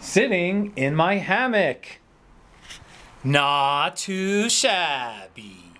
Sitting in my hammock. Not too shabby.